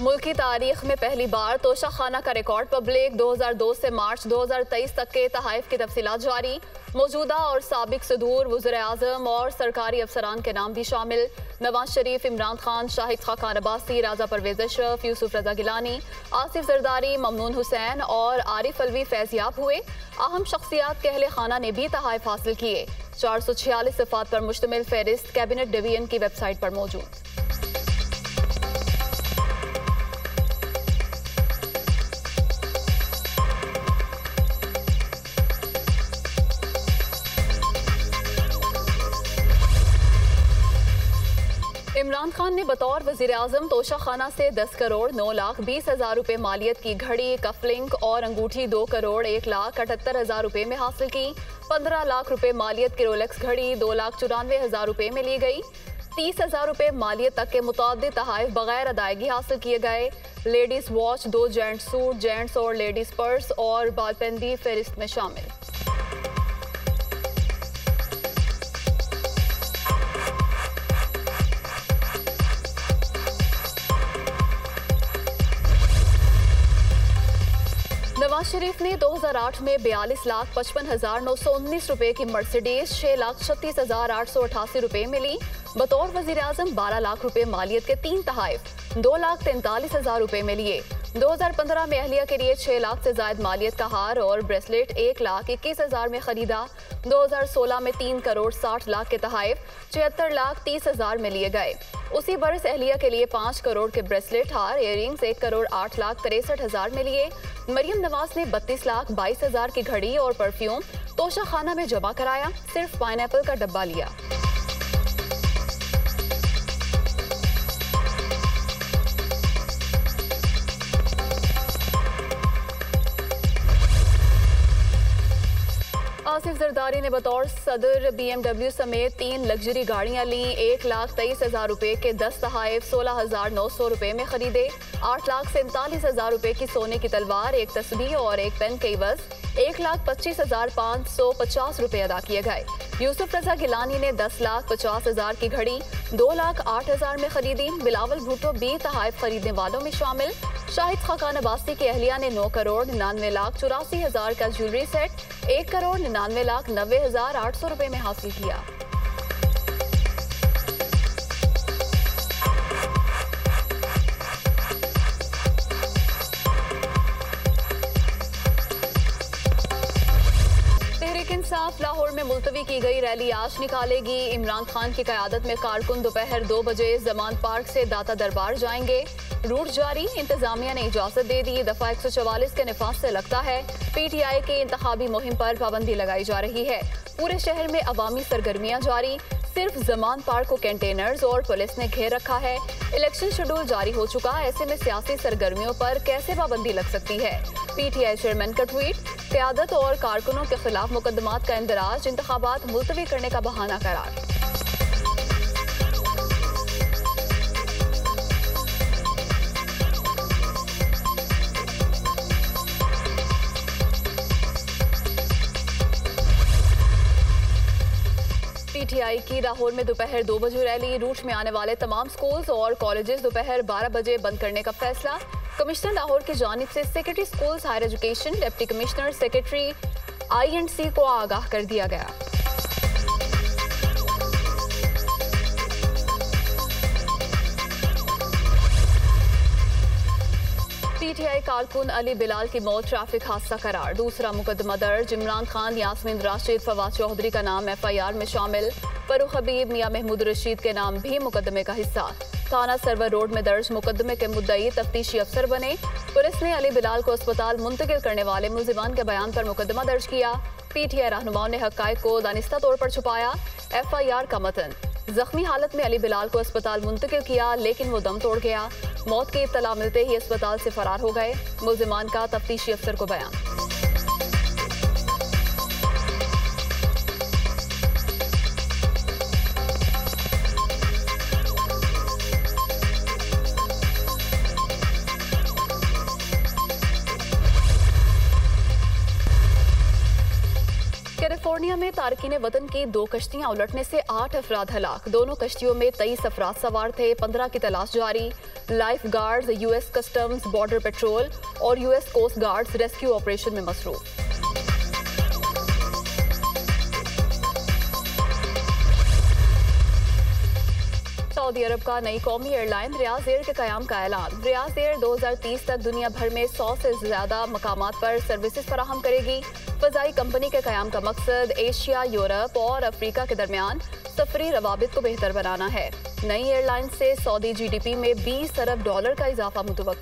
मुल्की तारीख में पहली बार तोशा खाना का रिकॉर्ड पब्लिक। 2002 से मार्च 2023 तक के तहफ़ की तफसीत जारी। मौजूदा और सबक सदूर वजर अजम और सरकारी अफसरान के नाम भी शामिल। नवाज़ शरीफ, इमरान खान, शाहिद खान अब्बासी राजा परवेज अशरफ, यूसुफ रजा गिलानी, आसिफ जरदारी, ममनून हुसैन और आरिफ अलवी फैजियाब हुए। अहम शख्सियात के अहल खाना ने भी तहफ़ हासिल किए। चार सौ छियालीस सिफात पर मुश्तमिल फहरिस्त कैबिनेट डिवीज़न की वेबसाइट पर मौजूद। इमरान खान ने बतौर वज़ीर अजम तोशा खाना से दस करोड़ नौ लाख बीस हज़ार रुपए मालियत की घड़ी, कफलिंग और अंगूठी दो करोड़ एक लाख अठहत्तर हज़ार रुपए में हासिल की। पंद्रह लाख रुपए मालियत की रोलेक्स घड़ी, दो लाख चौरानवे हज़ार रुपए में ली गई। तीस हज़ार रुपए मालियत तक के मुताद तहफ़ बगैर अदायगी हासिल किए गए। लेडीज़ वॉच, दो जेंट्स सूट, जेंट्स और लेडीज़ पर्स और बालपेंदी फहरिस्त में शामिल। शरीफ ने 2008 में बयालीस लाख पचपन हज़ार नौ सौ उन्नीस रुपए की मर्सिडीज छह लाख छत्तीस हज़ार आठ सौ अठासी रुपए में ली बतौर वज़ीर आज़म बारह लाख रुपए मालियत के तीन तहफ दो लाख तैंतालीस हज़ार रुपए में लिए। 2015 में अहलिया के लिए छह लाख से ज़्यादा मालियत का हार और ब्रेसलेट एक लाख इक्कीस हज़ार में खरीदा। 2016 में तीन करोड़ साठ लाख के तहफ छिहत्तर लाख तीस हज़ार में लिए गए। उसी बरस अहलिया के लिए पाँच करोड़ के ब्रेसलेट हार, इयरिंग्स एक करोड़ आठ लाख तिरसठ हज़ार में लिए। मरियम नवाज़ ने बत्तीस लाख बाईस हज़ार की घड़ी और परफ्यूम तोशा खाना में जमा कराया, सिर्फ़ पाइन का डब्बा लिया। आसिफ जरदारी ने बतौर सदर बीएमडब्ल्यू समेत तीन लग्जरी गाड़ियाँ ली। एक लाख तेईस हज़ार रुपए के दस तहफ सोलह हज़ार नौ सौ रुपए में खरीदे। आठ लाख सैंतालीस हज़ार रुपए की सोने की तलवार, एक तस्वीर और एक पेन के बस एक लाख पच्चीस हज़ार पाँच सौ पचास रुपए अदा किए गए। यूसुफ रजा गिलानी ने दस लाख पचास हज़ार की घड़ी, दो लाख आठ हज़ार में खरीदी। बिलावल भुट्टो बी तहाइफ खरीदने वालों में शामिल। शाहिद खाकान अब्बासी की अहलिया ने नौ करोड़ निन्यानवे लाख चौरासी हज़ार का ज्वेलरी सेट, एक करोड़ निन्यानवे लाख नब्बे हज़ार आठ सौ रुपए में हासिल किया। इंसाफ, लाहौर में मुलतवी की गई रैली आज निकालेगी। इमरान खान की क्यादत में कारकुन दोपहर दो बजे जमान पार्क से दाता दरबार जाएँगे। रूट जारी, इंतजामिया ने इजाज़त दे दी। दफ़ा एक सौ चवालीस के निफाज से लगता है। पी टी आई की इंतबी मुहिम पर पाबंदी लगाई जा रही है। पूरे शहर में अवामी सरगर्मियाँ जारी। सिर्फ़ जमान पार्क को कंटेनर्स और पुलिस ने घेर रखा है। इलेक्शन शेड्यूल जारी हो चुका। ऐसे में सियासी सरगर्मियों पर कैसे पाबंदी लग सकती है? पीटीआई चेयरमैन का ट्वीट क्यादत और कारकुनों के खिलाफ मुकदमात का इंदराज इंतबात मुलतवी करने का बहाना करार। पीटीआई की लाहौर में दोपहर दो बजे रैली, रूट में आने वाले तमाम स्कूल्स और कॉलेजेस दोपहर बारह बजे बंद करने का फैसला। कमिश्नर लाहौर की जानब से secretary schools higher education deputy commissioner secretary I and C को आगाह कर दिया गया। पीटीआई कारकुन अली बिलाल की मौत, ट्रैफ़िक हादसा करार, दूसरा मुकदमा दर्ज, इमरान खान, यासमिन राशिद, फवाद चौधरी का नाम, एफआईआर में शामिल, फरूख हबीब, मियाँ महमूद रशीद के नाम भी मुकदमे का हिस्सा। थाना सरवर रोड में दर्ज मुकदमे के मुद्दई तफ्तीशी अफसर बने। पुलिस ने अली बिलाल को अस्पताल मुंतकिल करने वाले मुलजिमान के बयान पर मुकदमा दर्ज किया। पीटीआई रहनुमाओं ने हक को दानिस्ता तौर पर छुपाया। एफ़ आई आर का मतन। जख्मी हालत में अली बिलाल को अस्पताल मुंतकिल किया, लेकिन वो दम तोड़ गया। मौत की इतला मिलते ही अस्पताल से फरार हो गए। मुलजिमान का तफ्तीशी अफसर को बयान। कैलिफ़ोर्निया में तारकिन वतन की दो कश्तियाँ उलटने से आठ अफराद हलाक। दोनों कश्तियों में तेईस अफराद सवार थे, पंद्रह की तलाश जारी। Life guards, US customs, border patrol और US coast guards rescue operation में मसरूफ। सऊदी अरब का नई कौमी एयरलाइन रियाज एयर के क्याम का ऐलान। रियाज एयर 2030 तक दुनिया भर में 100 से ज़्यादा मकाम पर सर्विसेज़ फराहम करेगी। फजाई कंपनी के क्याम का मकसद एशिया, यूरोप और अफ्रीका के दरमियान सफरी रवाबित को बेहतर बनाना है। नई एयरलाइन से सऊदी जी डी पी में 20 अरब डॉलर का इजाफा मुतव